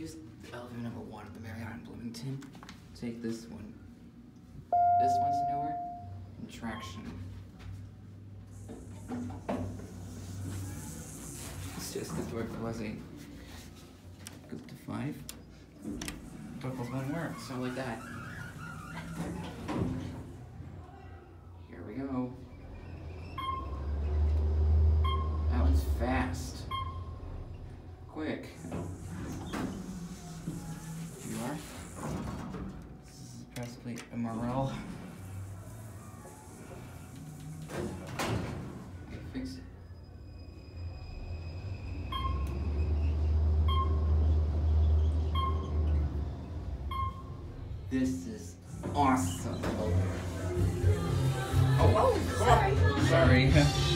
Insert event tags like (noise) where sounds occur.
use the elevator number one at the Marriott in Bloomington. Take this one. This one's newer. And traction. It's just the door closing. Group to five. Door close won't work, so like that. Here we go. That one's fast. basically MRL. Fix it. This is awesome. Oh, oh sorry. Sorry. (laughs)